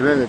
Evet.